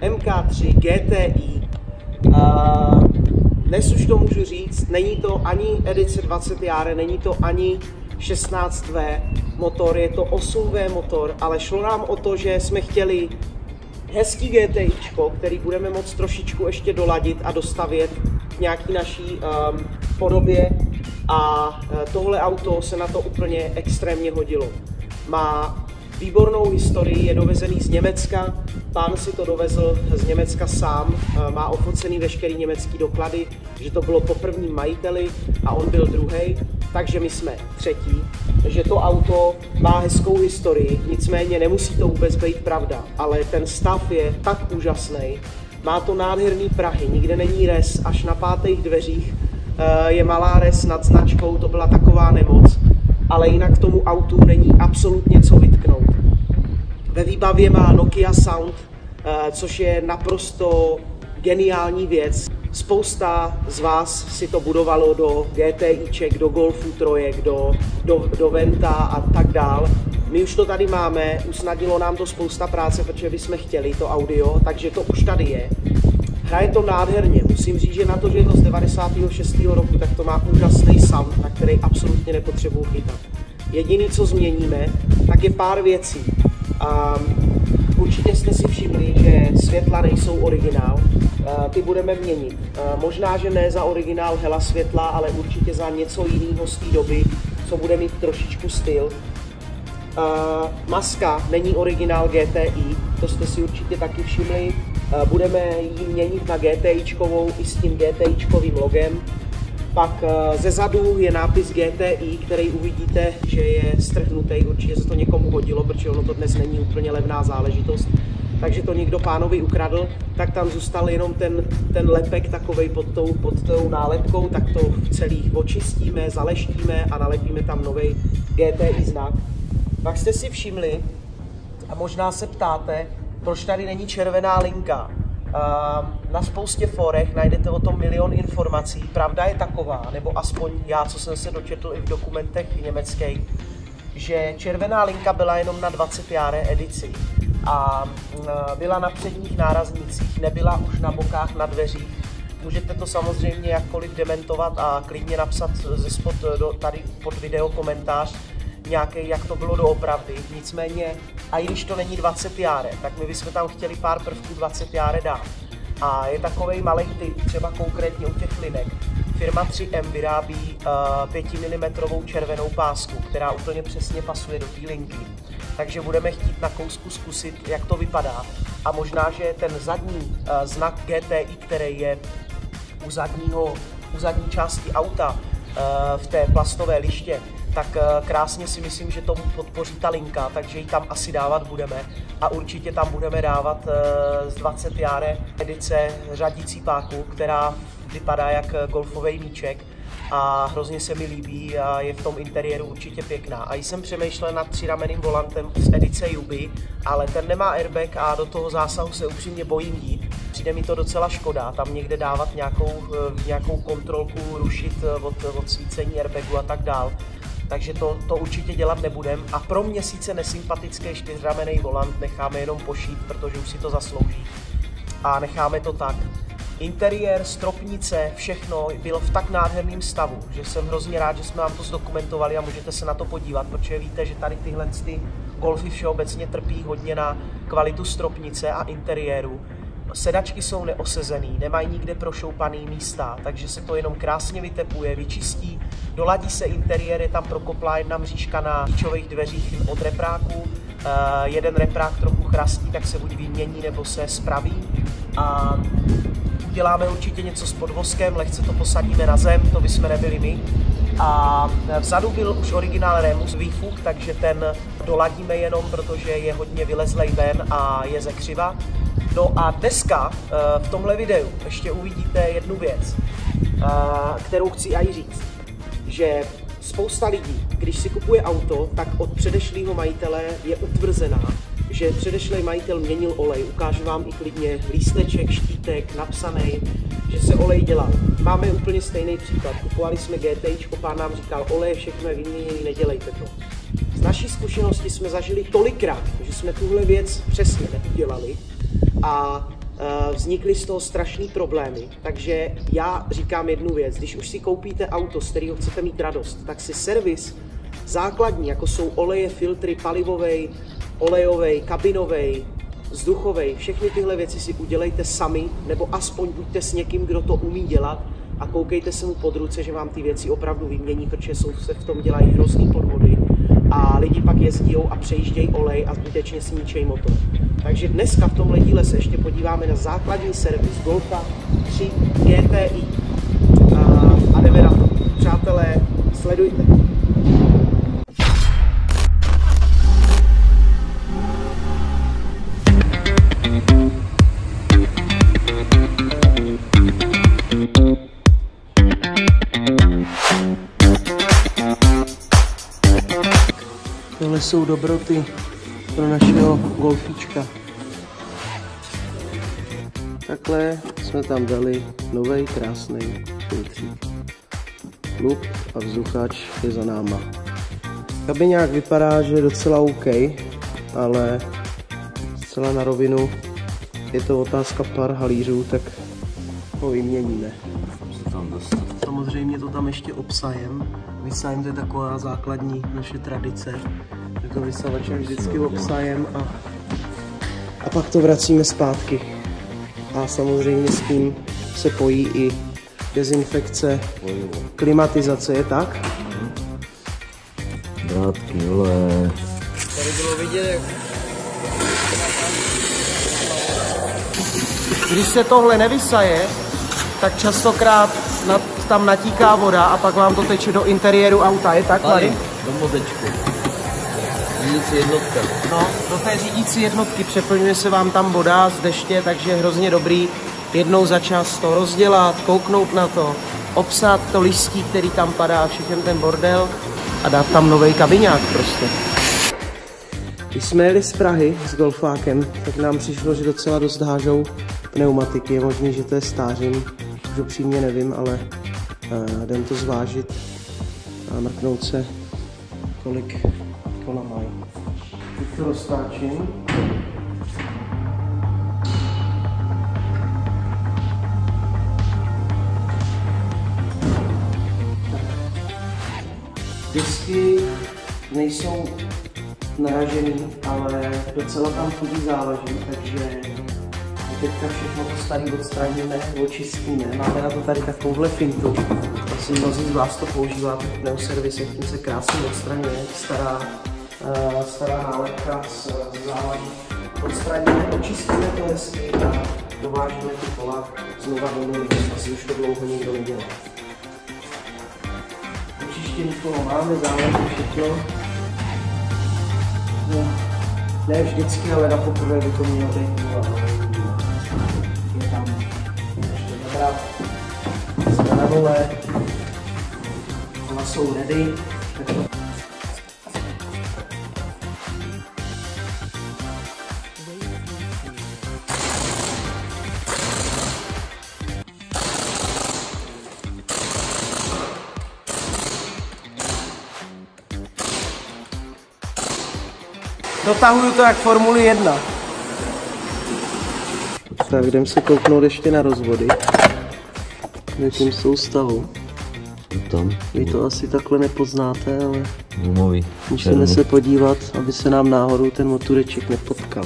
Golf 3, MK3, GTI. Uh, dnes už to můžu říct, není to ani edice 20 járe, není to ani 16V motor, je to 8V motor, ale šlo nám o to, že jsme chtěli hezký GTI, který budeme moct trošičku ještě doladit a dostavět k nějaký naší um, podobě a uh, tohle auto se na to úplně extrémně hodilo. Má výbornou historii, je dovezený z Německa, pán si to dovezl z Německa sám, uh, má ofocený veškerý německý doklady, že to bylo po prvním majiteli a on byl druhý, takže my jsme třetí, že to auto má hezkou historii, nicméně nemusí to vůbec být pravda, ale ten stav je tak úžasný, má to nádherný Prahy, nikde není res, až na pátých dveřích. Eh, je malá res nad značkou, to byla taková nemoc, ale jinak tomu autu není absolutně co vytknout. Ve výbavě má Nokia Sound, eh, což je naprosto geniální věc. Spousta z vás si to budovalo do GTIček, do Golfu trojek, do, do, do Venta a tak dál. My už to tady máme, usnadnilo nám to spousta práce, protože bychom chtěli to audio, takže to už tady je. Hraje to nádherně, musím říct, že na to, že je to z 96. roku, tak to má úžasný sound, na který absolutně nepotřebuji chytat. Jediné, co změníme, tak je pár věcí. Um, určitě jste si všimli, že světla nejsou originál, ty budeme měnit. Možná, že ne za originál hela světla, ale určitě za něco jiného z té doby, co bude mít trošičku styl. Maska není originál GTI, to jste si určitě taky všimli. Budeme ji měnit na GTIčkovou i s tím GTIčkovým logem. Pak ze zadu je nápis GTI, který uvidíte, že je strhnutý. Určitě se to někomu hodilo, protože ono to dnes není úplně levná záležitost takže to někdo pánovi ukradl, tak tam zůstal jenom ten, ten lepek takovej pod tou, pod tou nálepkou, tak to celý očistíme, zaleštíme a nalepíme tam nový GTI znak. Pak jste si všimli, a možná se ptáte, proč tady není červená linka. Na spoustě forech najdete o tom milion informací. Pravda je taková, nebo aspoň já, co jsem se dočetl i v dokumentech německých, že červená linka byla jenom na 20 járe edici a byla na předních náraznících, nebyla už na bokách, na dveřích. Můžete to samozřejmě jakkoliv dementovat a klidně napsat ze spod do, tady pod video komentář nějaký, jak to bylo doopravdy. Nicméně, a i když to není 20 járe, tak my bychom tam chtěli pár prvků 20 járe dát. A je takový malý typ, třeba konkrétně u těch linek. Firma 3M vyrábí uh, 5 mm červenou pásku, která úplně přesně pasuje do té linky takže budeme chtít na kousku zkusit, jak to vypadá. A možná, že ten zadní uh, znak GTI, který je u, zadního, u zadní části auta v té plastové liště, tak uh, krásně si myslím, že tomu podpoří ta linka, takže ji tam asi dávat budeme. A určitě tam budeme dávat z 20 járe edice řadící páku, která vypadá jak golfový míček a hrozně se mi líbí a je v tom interiéru určitě pěkná. A jsem přemýšlel nad třirameným volantem z edice Yubi, ale ten nemá airbag a do toho zásahu se upřímně bojím jít. Přijde mi to docela škoda, tam někde dávat nějakou, eh, nějakou kontrolku, rušit eh, od, od svícení airbagu a tak dál. Takže to, to určitě dělat nebudem. A pro mě sice nesympatický čtyřramenný volant necháme jenom pošít, protože už si to zaslouží. A necháme to tak. Interiér, stropnice, všechno bylo v tak nádherném stavu, že jsem hrozně rád, že jsme vám to zdokumentovali a můžete se na to podívat, protože víte, že tady tyhle ty golfy všeobecně trpí hodně na kvalitu stropnice a interiéru. Sedačky jsou neosezený, nemají nikde prošoupaný místa, takže se to jenom krásně vytepuje, vyčistí, doladí se interiér, je tam prokoplá jedna mřížka na klíčových dveřích od repráku, uh, jeden reprák trochu chrastí, tak se buď vymění nebo se spraví. A uděláme určitě něco s podvozkem, lehce to posadíme na zem, to bychom nebyli my. A vzadu byl už originál Remus výfuk, takže ten doladíme jenom, protože je hodně vylezlej ven a je ze křiva. No a dneska eh, v tomhle videu ještě uvidíte jednu věc, eh, kterou chci i říct, že spousta lidí, když si kupuje auto, tak od předešlého majitele je utvrzená, že předešlý majitel měnil olej. Ukážu vám i klidně lísteček, štítek, napsaný, že se olej dělá. Máme úplně stejný příklad. Kupovali jsme GT, pán nám říkal, olej všechno je vyměněný, nedělejte to. z naší zkušenosti jsme zažili tolikrát, že jsme tuhle věc přesně neudělali a uh, vznikly z toho strašné problémy. Takže já říkám jednu věc, když už si koupíte auto, z kterého chcete mít radost, tak si servis základní, jako jsou oleje, filtry, palivový, olejový, kabinový, vzduchový, všechny tyhle věci si udělejte sami, nebo aspoň buďte s někým, kdo to umí dělat a koukejte se mu pod ruce, že vám ty věci opravdu vymění, protože jsou, se v tom dělají hrozný podvody a lidi pak jezdí a přejíždějí olej a zbytečně si ničejí motor. Takže dneska v tomhle díle se ještě podíváme na základní servis Golfa 3 GTI jsou dobroty pro našeho golfíčka. Takhle jsme tam dali nový krásný filtřík. Lup a vzduchač je za náma. Kabiňák vypadá, že je docela OK, ale zcela na rovinu je to otázka pár halířů, tak ho vyměníme. Samozřejmě to tam ještě obsajem. Vysajem to je taková základní naše tradice. To vysavačem vždycky obsajem a, a pak to vracíme zpátky. A samozřejmě s tím se pojí i dezinfekce, klimatizace, je tak? Drátky, ole. Tady bylo vidět, jak... Když se tohle nevysaje, tak častokrát na, tam natíká voda a pak vám to teče do interiéru auta, je tak, Lary? do mozečku. Řídící jednotka. No, do té řídící jednotky přeplňuje se vám tam voda z deště, takže je hrozně dobrý jednou za čas to rozdělat, kouknout na to, obsat to listí, který tam padá, všechen ten bordel a dát tam nový kabiňák prostě. Když jsme jeli z Prahy s golfákem, tak nám přišlo, že docela dost hážou pneumatiky. Je možný, že to je stářím, už upřímně nevím, ale uh, jdem to zvážit a mrknout se, kolik kola mají. Teď to roztáčím. Disky nejsou naražený, ale docela tam chudí záleží, takže teďka všechno to starý odstraníme, očistíme. Máme na to tady takovouhle fintu. Asi mnozí z vás to používáte v pneuservisech, tím se krásně odstraňuje stará, stará nálepka z, z závaží. Odstraníme, očistíme to hezky a dovážíme ty kola znova do nuly. Asi už to dlouho nikdo nedělá. Očištěný kolo máme, záleží všechno. No, ne vždycky, ale na poprvé by to mělo být nula. Je tam ještě dobrá. Jsme na nule. Kola jsou ready. Tak to Dotahuju to jak Formuli 1. Tak jdem se kouknout ještě na rozvody. V jakém soustavu. Tam. Vy to asi takhle nepoznáte, ale Gumový. musíme černý. se podívat, aby se nám náhodou ten motoreček nepotkal.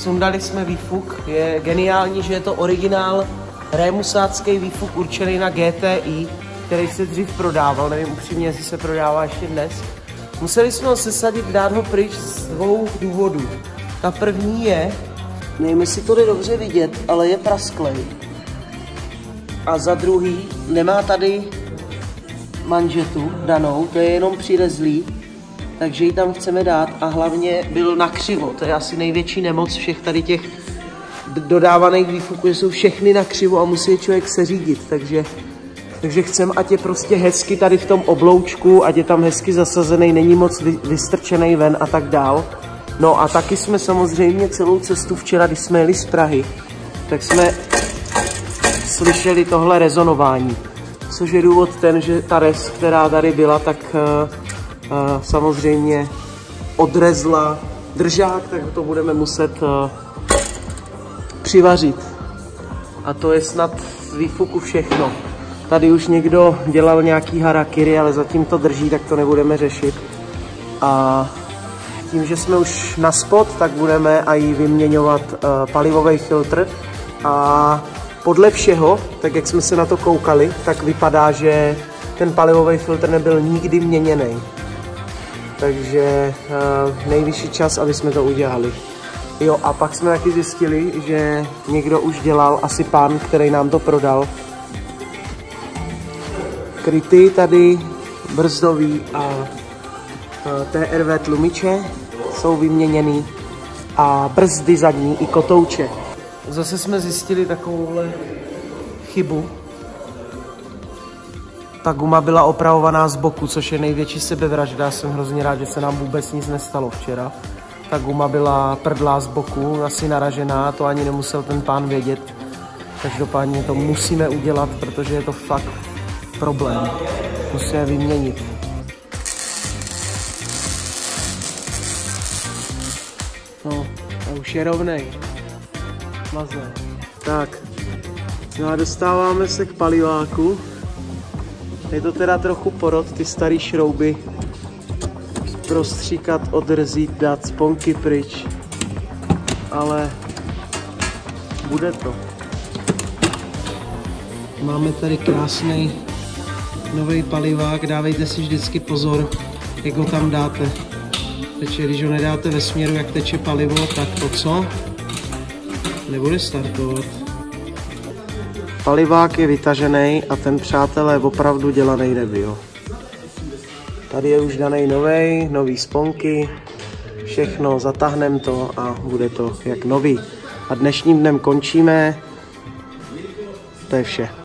Sundali jsme výfuk, je geniální, že je to originál rémusácký výfuk určený na GTI, který se dřív prodával, nevím upřímně, jestli se prodává ještě dnes. Museli jsme ho sesadit, dát ho pryč z dvou důvodů. Ta první je, nevím, jestli to jde dobře vidět, ale je prasklej. A za druhý, nemá tady manžetu danou, to je jenom přirezlý, takže ji tam chceme dát a hlavně byl nakřivo. To je asi největší nemoc všech tady těch dodávaných výfuků, že jsou všechny nakřivo a musí člověk seřídit, takže, takže chcem, ať je prostě hezky tady v tom obloučku, ať je tam hezky zasazený, není moc vy, vystrčený ven a tak dál. No a taky jsme samozřejmě celou cestu včera, když jsme jeli z Prahy, tak jsme slyšeli tohle rezonování. Což je důvod ten, že ta res, která tady byla, tak uh, samozřejmě odrezla držák, tak to budeme muset uh, přivařit. A to je snad z výfuku všechno. Tady už někdo dělal nějaký harakiri, ale zatím to drží, tak to nebudeme řešit. A tím, že jsme už na spot, tak budeme i vyměňovat uh, palivový filtr. A podle všeho, tak jak jsme se na to koukali, tak vypadá, že ten palivový filtr nebyl nikdy měněný. Takže uh, nejvyšší čas, aby jsme to udělali. Jo, a pak jsme taky zjistili, že někdo už dělal, asi pán, který nám to prodal, kryty tady, brzdový a TRV tlumiče jsou vyměněný a brzdy zadní i kotouče. Zase jsme zjistili takovouhle chybu. Ta guma byla opravovaná z boku, což je největší sebevražda. Já jsem hrozně rád, že se nám vůbec nic nestalo včera. Ta guma byla prdlá z boku, asi naražená, to ani nemusel ten pán vědět. Každopádně to musíme udělat, protože je to fakt problém. Musíme vyměnit. No, a už je rovnej. Mazle. Tak, no a dostáváme se k paliváku. Je to teda trochu porod, ty staré šrouby. Prostříkat, odrzít, dát sponky pryč. Ale bude to. Máme tady krásný nový palivák, dávejte si vždycky pozor, jak ho tam dáte. Takže když ho nedáte ve směru, jak teče palivo, tak to co? Nebude startovat. Palivák je vytažený a ten přátelé opravdu dělaný nebyl. Tady je už daný nový, nový sponky, všechno, zatáhneme to a bude to jak nový. A dnešním dnem končíme. To je vše.